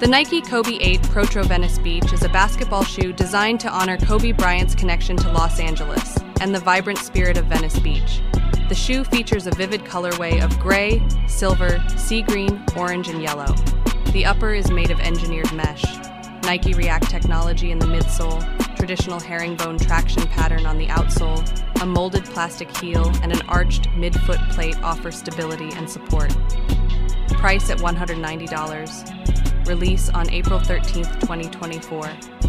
The Nike Kobe 8 Protro Venice Beach is a basketball shoe designed to honor Kobe Bryant's connection to Los Angeles and the vibrant spirit of Venice Beach. The shoe features a vivid colorway of gray, silver, sea green, orange, and yellow. The upper is made of engineered mesh, Nike React technology in the midsole, traditional herringbone traction pattern on the outsole, a molded plastic heel, and an arched midfoot plate offer stability and support. Price at $190. Release on April 13, 2024.